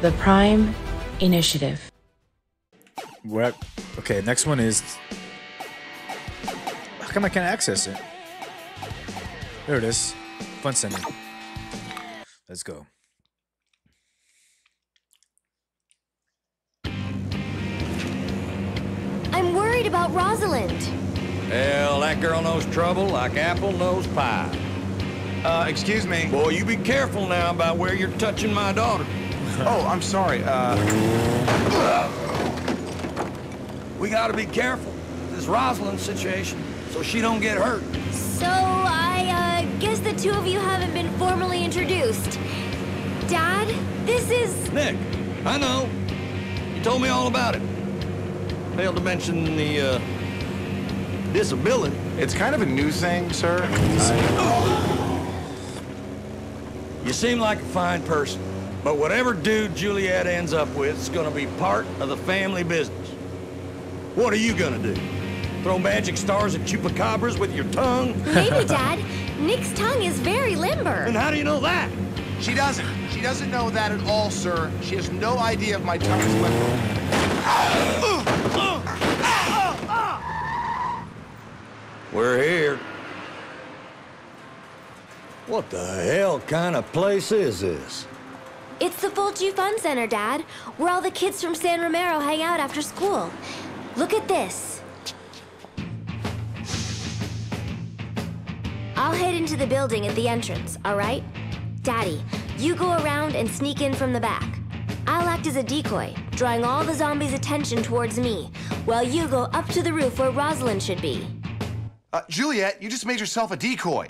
The Prime Initiative. We're okay, next one is. How come I can't access it? There it is. Fun Center. Let's go. I'm worried about Rosalind. Hell, that girl knows trouble like apple knows pie. Uh, excuse me. Boy, you be careful now about where you're touching my daughter. Oh, I'm sorry. Uh, We gotta be careful. This Rosalind situation, so she don't get hurt. So, I, uh, guess the two of you haven't been formally introduced. Dad, this is... Nick, I know. You told me all about it. Failed to mention the, uh, disability. it's kind of a new thing, sir. You seem like a fine person, but whatever dude Juliet ends up with is gonna be part of the family business. What are you gonna do? Throw magic stars at chupacabras with your tongue? Maybe, Dad. Nick's tongue is very limber. And how do you know that? She doesn't. She doesn't know that at all, sir. She has no idea if my tongue is limber. We're here. What the hell kind of place is this? It's the Fulci Fun Center, Dad, where all the kids from San Romero hang out after school. Look at this. I'll head into the building at the entrance, all right? Daddy, you go around and sneak in from the back. I'll act as a decoy, drawing all the zombies' attention towards me, while you go up to the roof where Rosalind should be. Uh, Juliet, you just made yourself a decoy.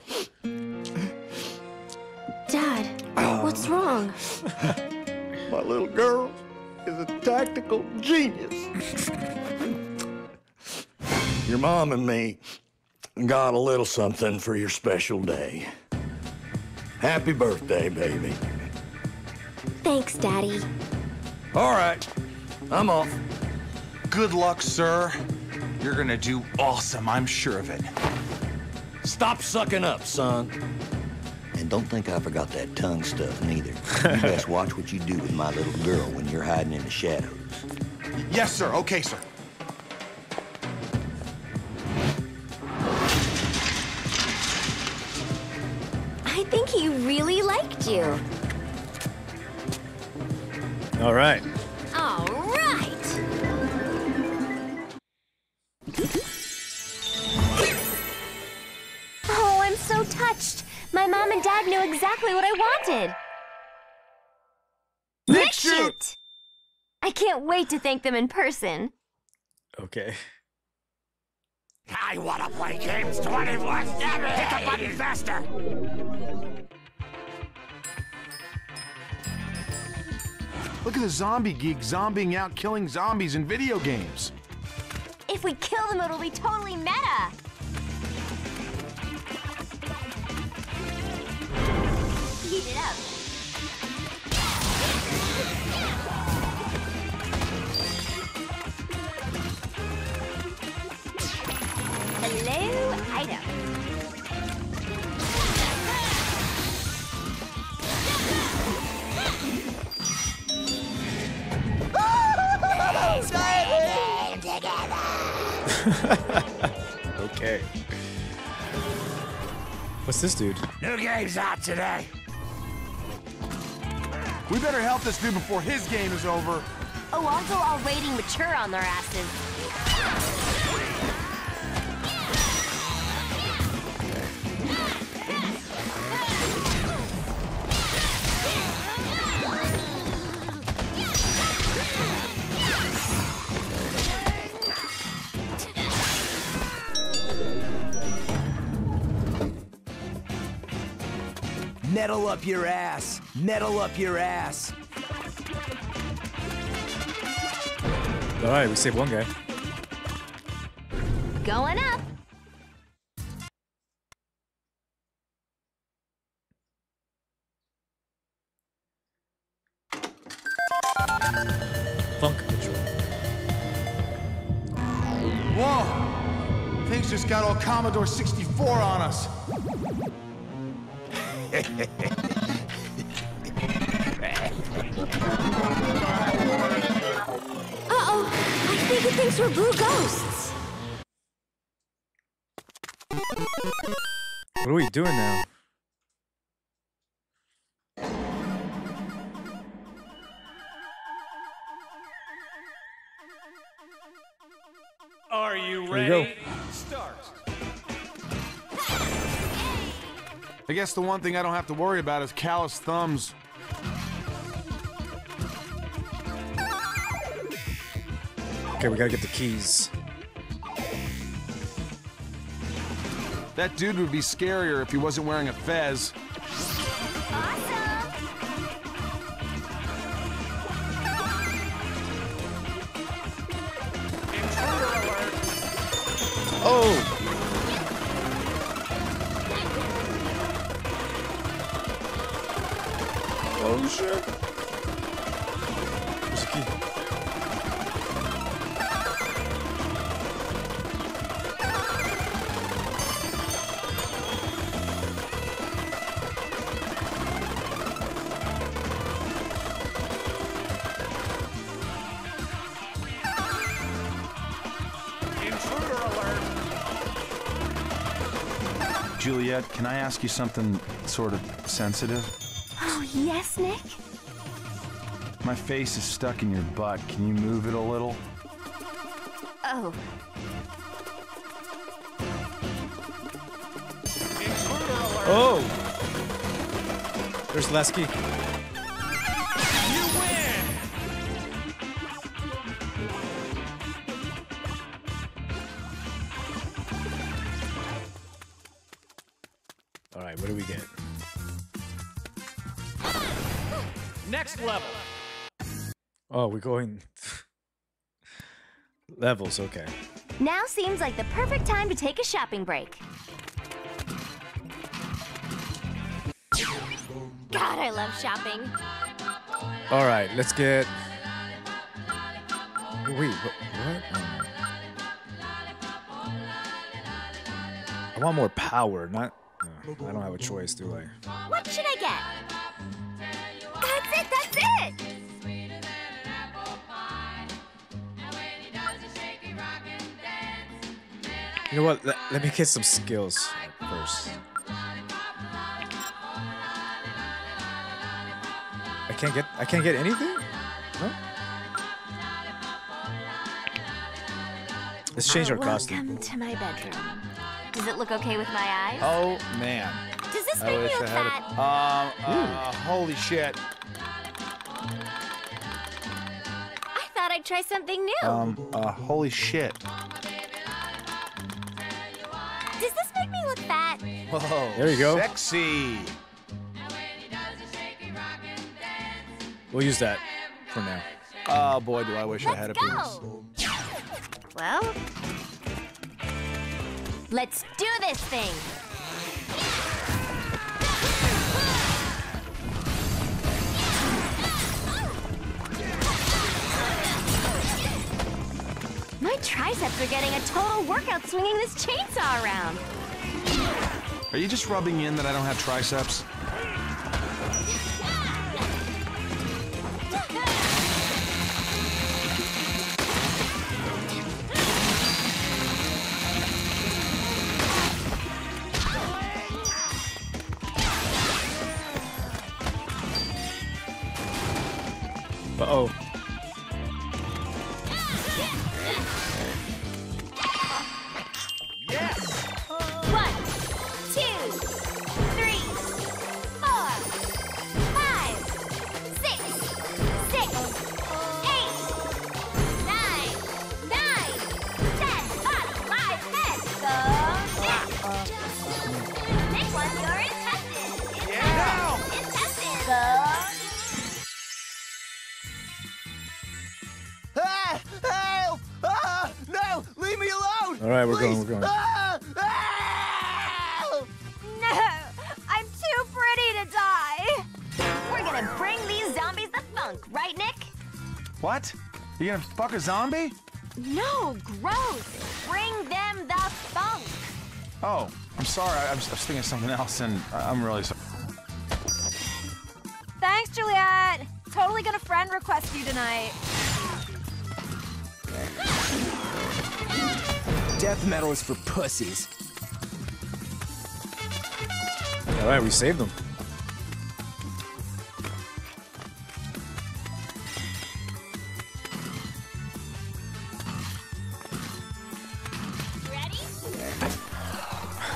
Dad, what's wrong? My little girl is a tactical genius. your mom and me got a little something for your special day. Happy birthday, baby. Thanks, Daddy. All right, I'm off. Good luck, sir. You're gonna do awesome, I'm sure of it. Stop sucking up, son. And don't think I forgot that tongue stuff neither. You best watch what you do with my little girl when you're hiding in the shadows. Yes, sir. Okay, sir. I think he really liked you. All right. And dad knew exactly what I wanted. Nick shoot! I can't wait to thank them in person. Okay. I wanna play games 24 7! Hit the button faster! Look at the zombie geek zombieing out killing zombies in video games. If we kill them, it'll be totally meta. Heat it up. Hello, item. Okay. What's this dude? New game's out today! We better help this dude before his game is over. Oh, I'll go all rating mature on their asses. Nettle up your ass. Nettle up your ass. All right, we saved one guy. Going up. Ghosts. What are we doing now? Are you Here we go. ready? Start. I guess the one thing I don't have to worry about is calloused thumbs. Okay, we gotta get the keys. That dude would be scarier if he wasn't wearing a fez. Juliet, can I ask you something sort of sensitive? Oh, yes, Nick? My face is stuck in your butt. Can you move it a little? Oh, Oh! There's the we're going. Levels, okay. now seems like the perfect time to take a shopping break. God, I love shopping. Alright, let's get. Wait, what? what? I want more power, not. uh, I don't have a choice, do I? What should I get? You know what? Let, let me get some skills first. I can't get. I can't get anything. No. Let's change our costume. Welcome to my bedroom. Does it look okay with my eyes? Oh, man. Does this make me wish look fat? it. Um, uh, holy shit. I thought I'd try something new. Um, uh, holy shit. Whoa. There you go. Sexy. We'll use that for now. Oh boy, do I wish I had a Let's penis. go. Well, let's do this thing. My triceps are getting a total workout swinging this chainsaw around. Are you just rubbing in that I don't have triceps? Uh You gonna fuck a zombie? No, gross. Bring them the funk. Oh, I'm sorry. I, I, was, I was thinking of something else, and I, I'm really sorry. Thanks, Juliet. Totally gonna friend request you tonight. Death metal is for pussies. All right, we saved them.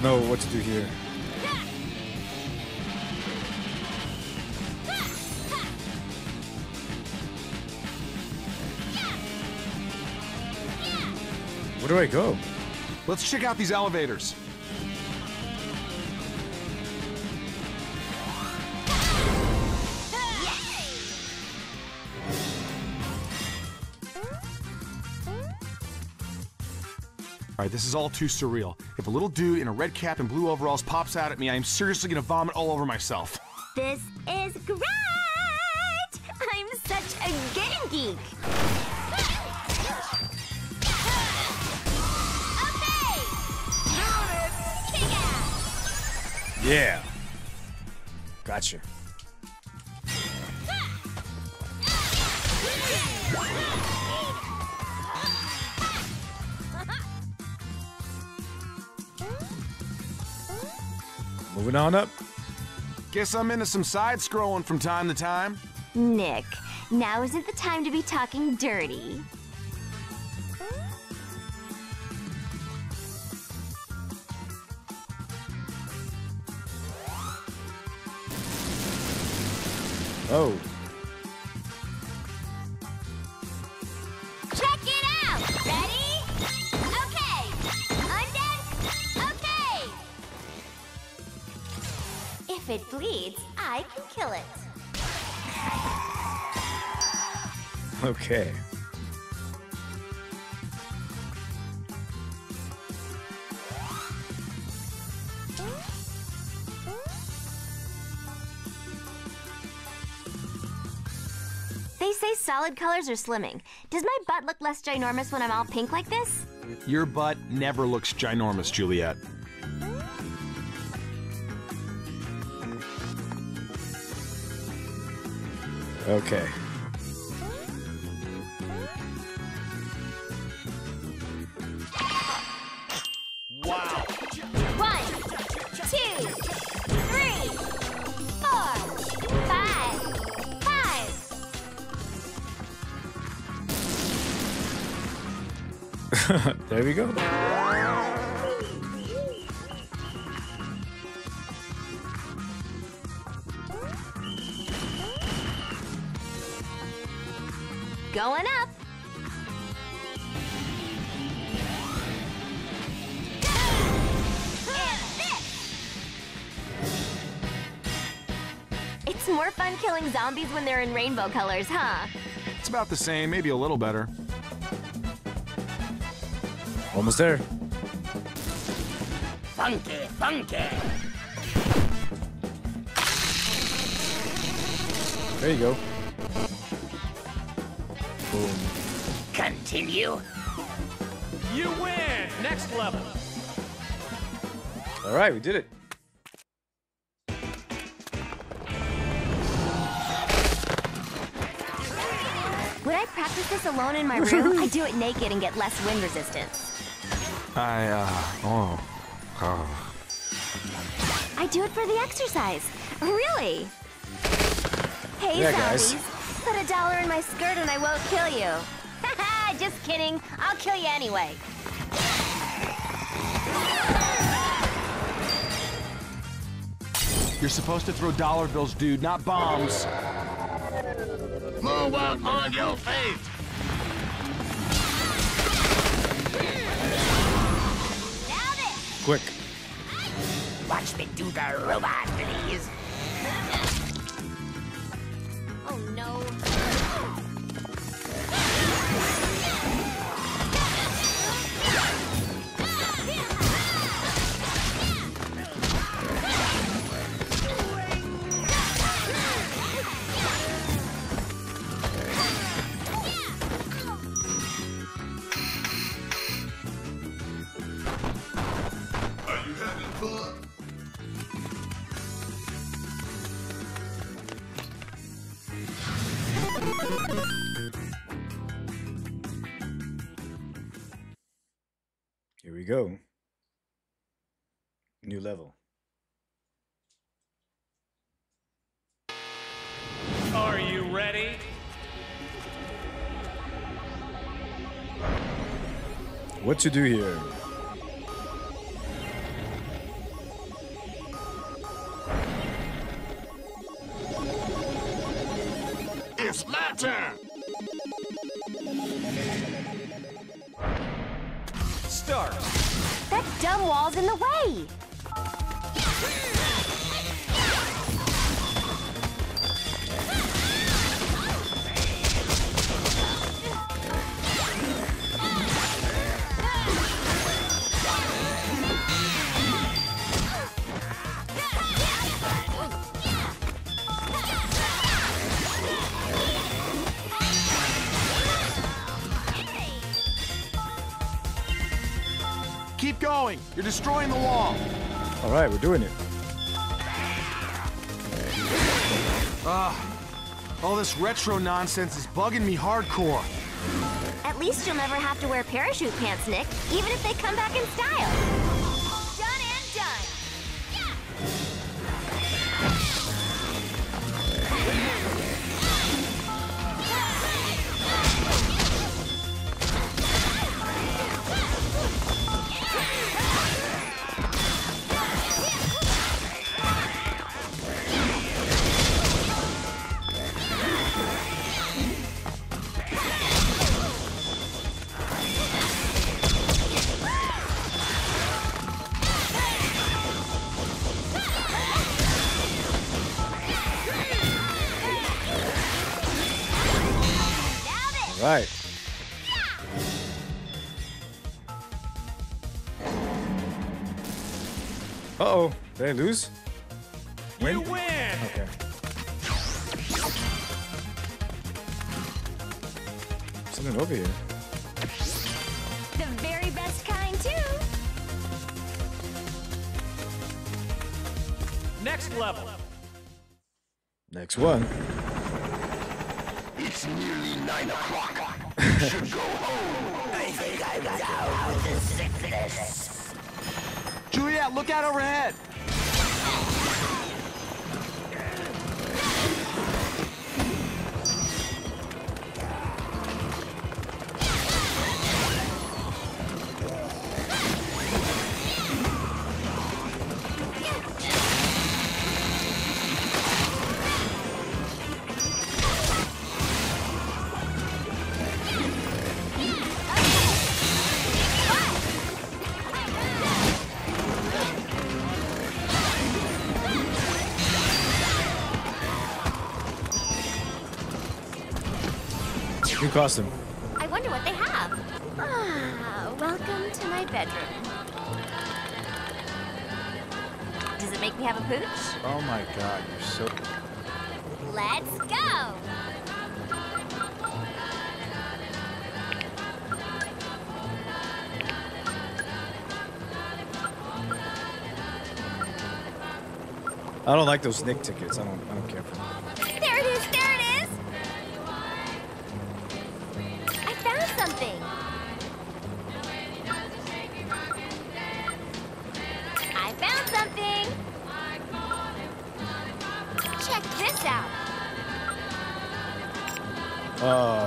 don't know what to do here. Where do I go? Let's check out these elevators. All right, this is all too surreal. If a little dude in a red cap and blue overalls pops out at me, I am seriously gonna vomit all over myself. This is great! I'm such a game geek! Okay! Kick ass! Yeah. Gotcha. Moving on up. Guess I'm into some side scrolling from time to time. Nick, now isn't the time to be talking dirty. Oh. Okay. They say solid colors are slimming. Does my butt look less ginormous when I'm all pink like this? Your butt never looks ginormous, Juliet. Okay. there we go. Going up. It's more fun killing zombies when they're in rainbow colors, huh? It's about the same, maybe a little better. Almost there. Funky, funky. There you go. Boom. Continue. You win. Next level. All right, we did it. Would I practice this alone in my room? I do it naked and get less wind resistance. I, uh, oh. oh. I do it for the exercise. Really? Hey, Yeah, guys. Put a dollar in my skirt and I won't kill you. Haha, just kidding. I'll kill you anyway. You're supposed to throw dollar bills, dude, not bombs. Move out on your face. Quick. Watch me do the robot, please. New level. Are you ready? What to do here? Keep going. You're destroying the wall. All right, we're doing it. Ah, all this retro nonsense is bugging me hardcore. At least you'll never have to wear parachute pants, Nick, even if they come back in style. Did I lose? You win. Okay. Something over here. The very best kind, too. Next level. Next one. It's nearly nine o'clock. Should go home. I think I'm down with the sickness. Juliet, look out overhead. Costume. I wonder what they have. Ah, welcome to my bedroom. Does it make me have a pooch? Oh my god, you're so. Let's go! I don't like those Nick tickets. I don't. I don't care for them. Oh.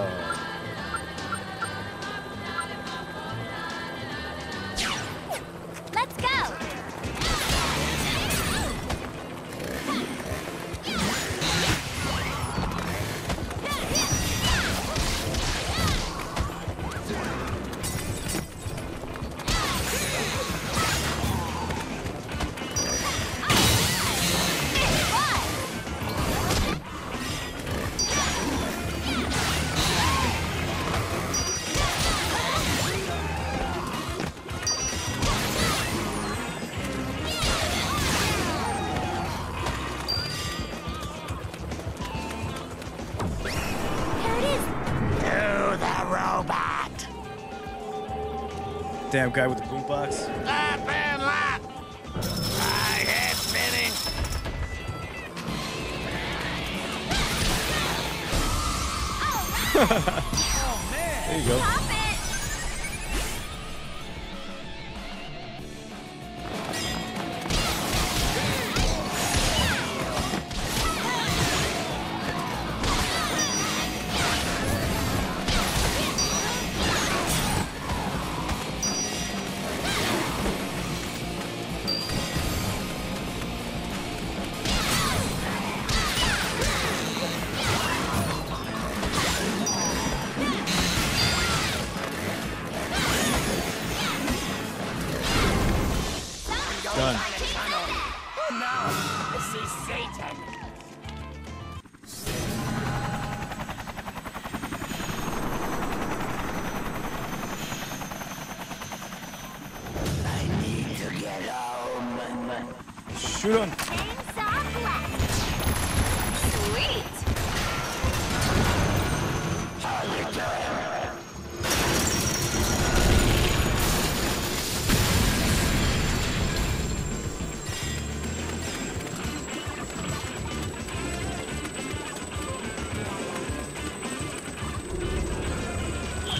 goddamn guy with the boombox. Oh, man. There you go.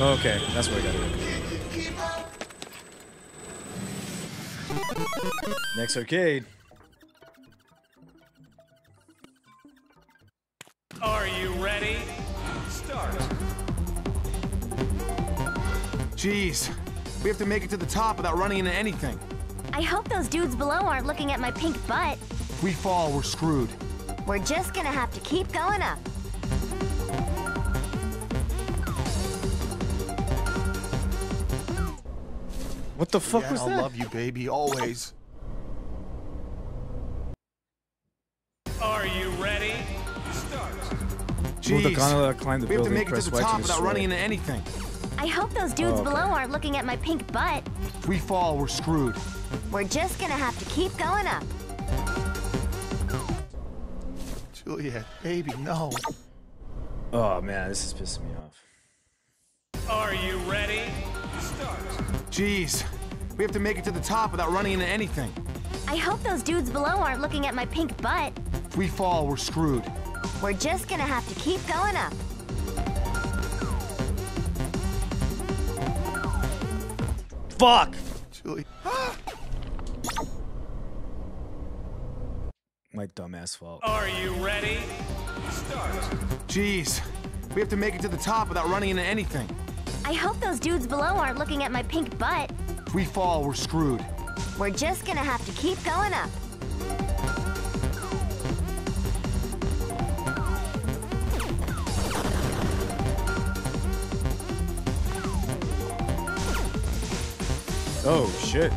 Okay, that's what I gotta go. Next arcade. Are you ready? Start. Jeez. We have to make it to the top without running into anything. I hope those dudes below aren't looking at my pink butt. If we fall, we're screwed. We're just gonna have to keep going up. What the fuck yeah, was I'll that? love you, baby, always. Are you ready? Start. Move the Jeez. gondola, climb the we have to building, make it press to the top without running into anything. I hope those dudes Oh, okay. below aren't looking at my pink butt. If we fall, we're screwed. We're just gonna have to keep going up. Juliet, baby, no. Oh man, this is pissing me off. Are you ready? Start. Jeez. We have to make it to the top without running into anything. I hope those dudes below aren't looking at my pink butt. If we fall, we're screwed. We're just gonna have to keep going up. Fuck! Juliet. My dumbass fault. Are you ready? Start. Jeez. We have to make it to the top without running into anything. I hope those dudes below aren't looking at my pink butt. If we fall, we're screwed. We're just gonna have to keep going up. Oh shit.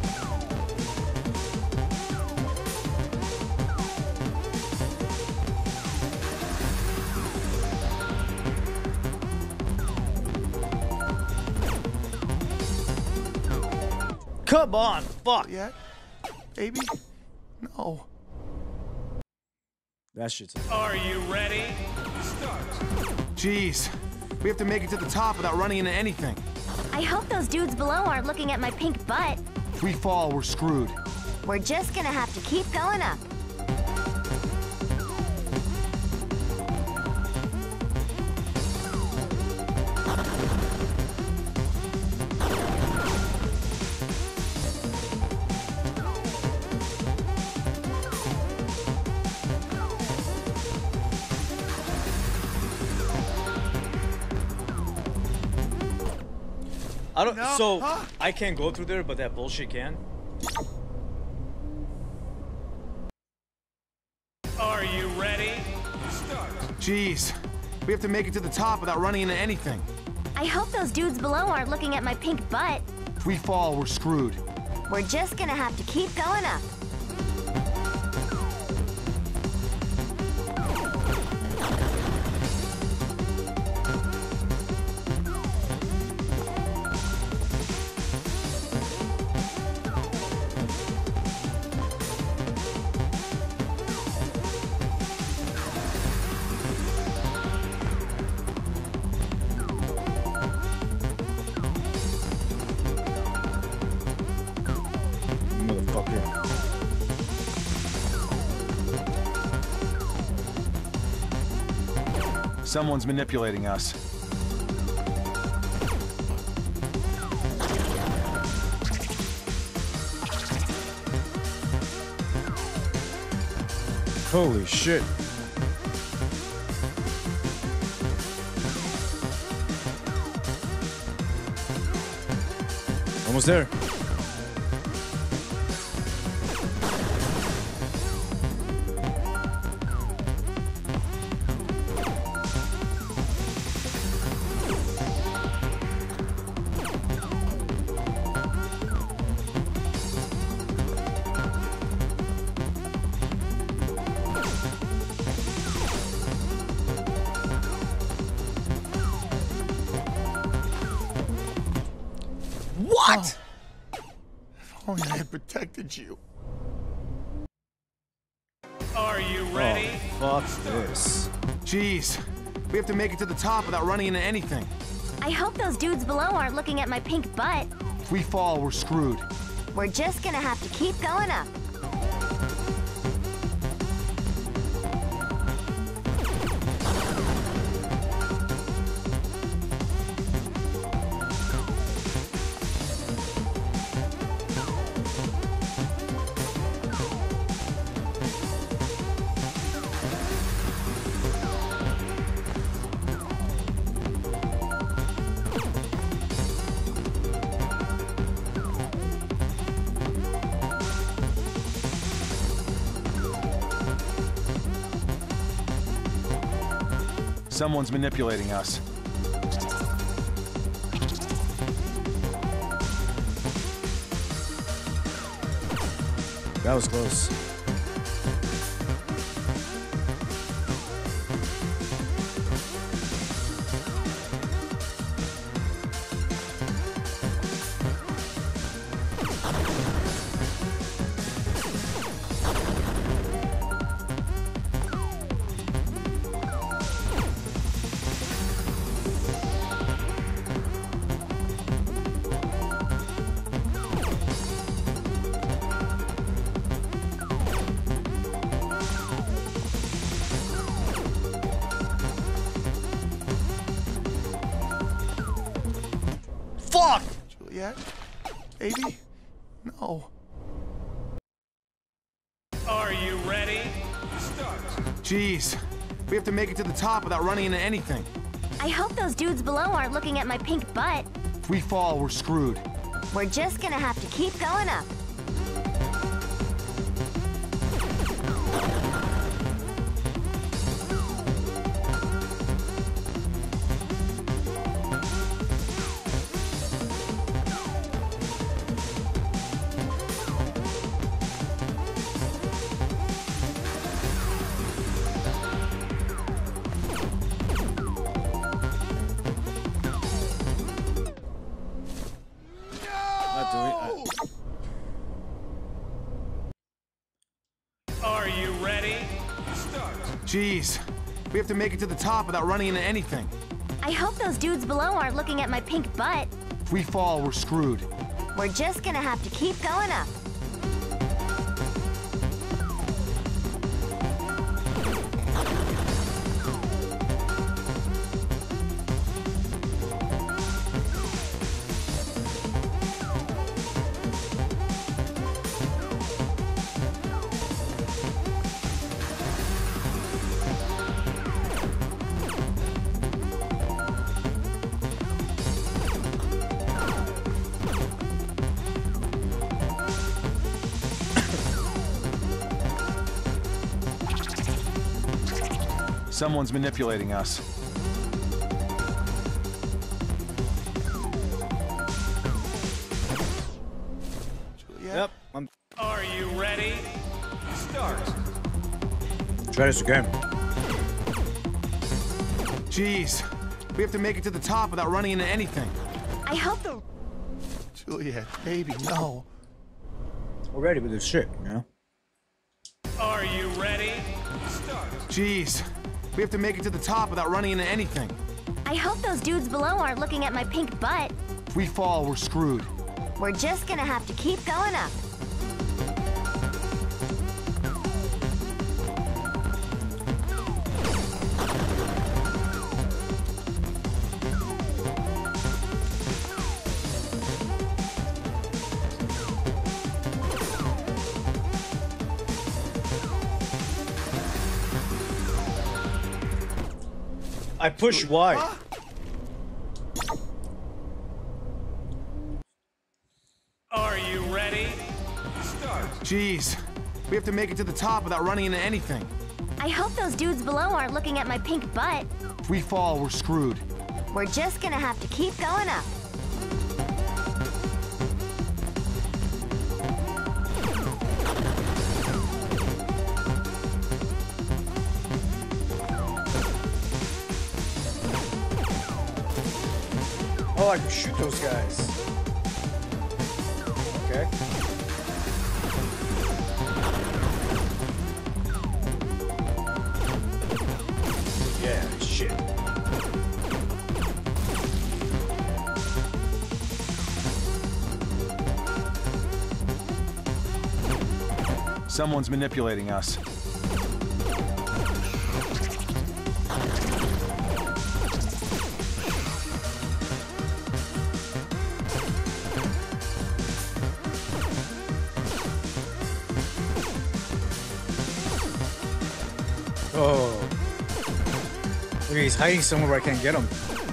Come on, fuck. Juliet, baby, no. That shit's. Are you ready? Start. Jeez. We have to make it to the top without running into anything. I hope those dudes below aren't looking at my pink butt. If we fall, we're screwed. We're just gonna have to keep going up. I don't. No, So huh? I can't go through there, but that bullshit can. Are you ready? Start. Jeez. We have to make it to the top without running into anything. I hope those dudes below aren't looking at my pink butt. If we fall, we're screwed. We're just gonna have to keep going up. Someone's manipulating us. Holy shit. Almost there. To make it to the top without running into anything. I hope those dudes below aren't looking at my pink butt. If we fall, we're screwed. We're just gonna have to keep going up. Someone's manipulating us. That was close. Juliet? Baby? No. Are you ready? Start. Jeez, we have to make it to the top without running into anything. I hope those dudes below aren't looking at my pink butt. If we fall, we're screwed. We're just gonna have to keep going up. To make it to the top without running into anything. I hope those dudes below aren't looking at my pink butt. If we fall, we're screwed. We're just gonna have to keep going up. Someone's manipulating us. Juliet? yep, I'm. Are you ready? Start. Try this again. Jeez, we have to make it to the top without running into anything. I hope the Juliet, baby, no. We're ready with this shit, you know? Are you ready? Start. Jeez, we have to make it to the top without running into anything. I hope those dudes below aren't looking at my pink butt. If we fall, we're screwed. We're just gonna have to keep going up. I push Y. Are you ready? Start. Jeez. We have to make it to the top without running into anything. I hope those dudes below aren't looking at my pink butt. If we fall, we're screwed. We're just gonna have to keep going up. I can shoot those guys. Okay. Yeah, shit. Someone's manipulating us. Oh. He's hiding somewhere where I can't get him.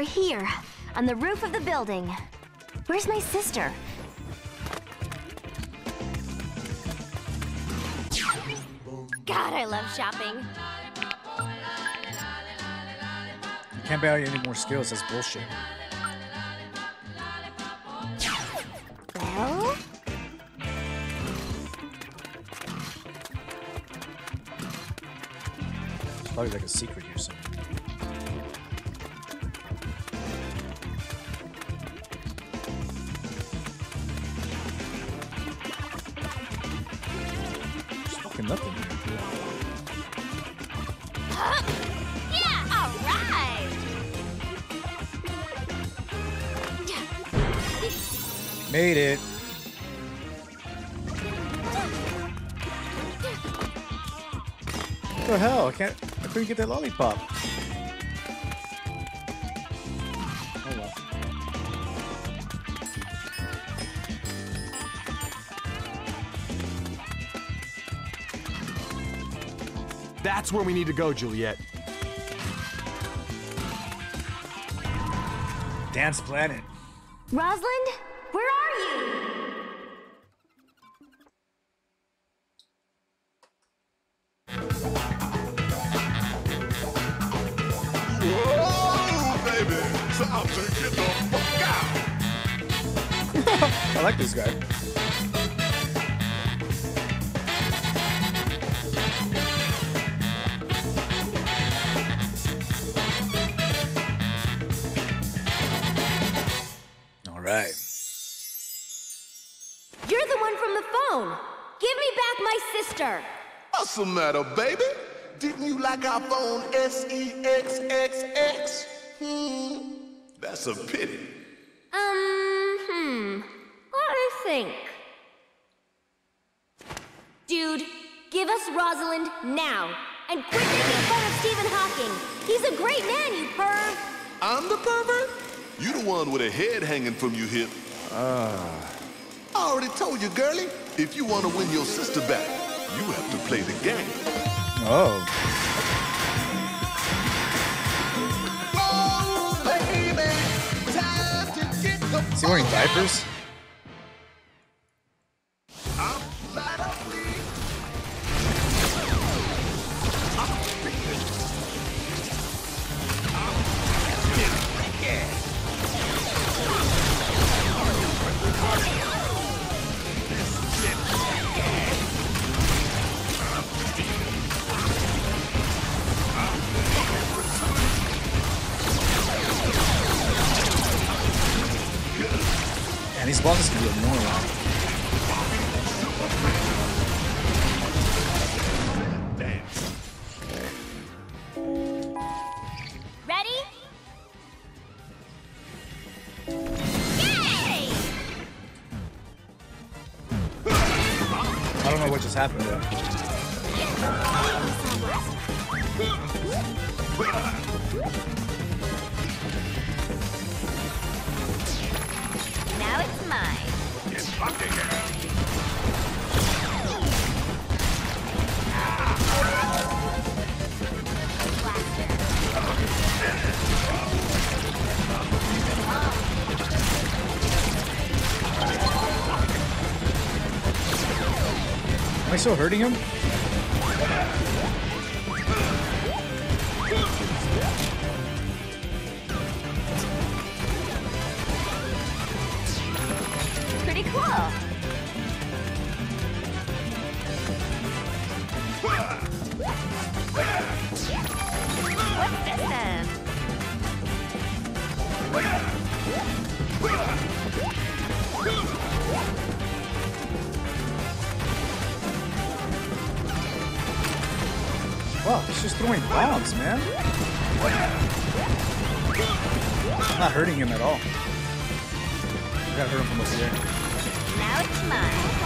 We're here, on the roof of the building. Where's my sister? God, I love shopping. Can't buy any more skills. That's bullshit. Well, probably like a secret here somewhere. Made it. What the hell? I can't. I couldn't get that lollipop. Oh well. That's where we need to go, Juliet. Dance Planet. Rosalind, I like this guy. All right. You're the one from the phone. Give me back my sister. What's the matter, baby? Didn't you like our phone S-E-X-X-X? Hmm. That's a pity. Um, hmm. Let me think. Dude, give us Rosalind now. And quit making fun of Stephen Hawking. He's a great man, you perv. I'm the pervert? You the one with a head hanging from your hip. Ah. I already told you, girlie. If you want to win your sister back, you have to play the game. Oh. Oh, baby, time to get the Is he wearing diapers? What still hurting him? Throwing bombs, man. Not hurting him at all. I gotta hurt him from up here. Now it's mine.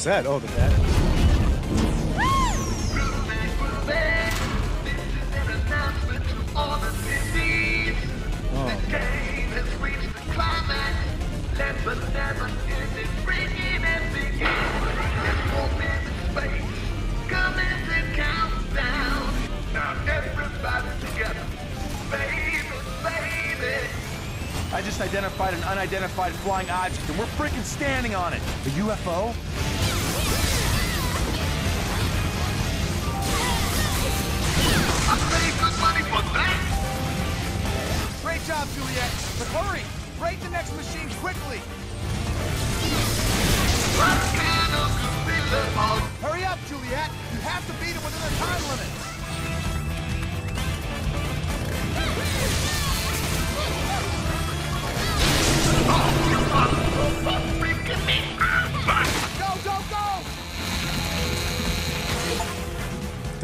Was that? Oh, the bat. I just identified an unidentified flying object, and we're freaking standing on it. A UFO?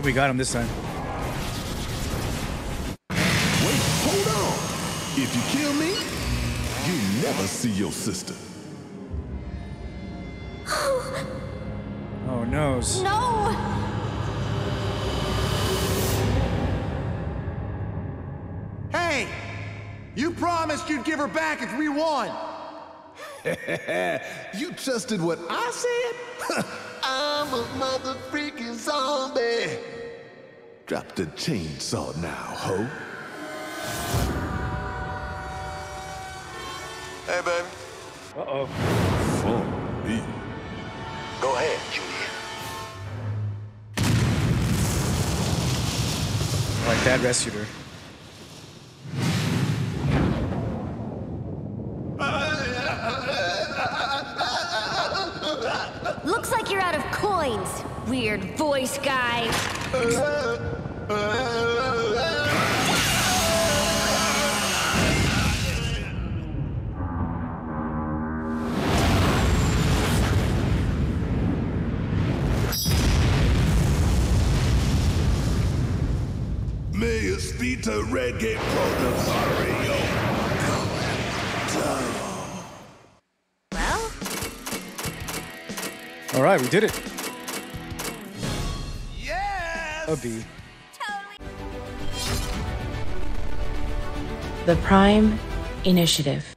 We got him this time. Wait, hold on. If you kill me, you never see your sister. Oh, noes. No! Hey! You promised you'd give her back if we won! you trusted what I said? I'm a mother freaking zombie. Drop the chainsaw now, ho. Hey, baby. Uh-oh. For me. Go ahead, Juliet. Like that rescued her. Coins, weird voice guy. May you speed to Redgate Protocolario. Well, All right, we did it. A B. The Prime Initiative.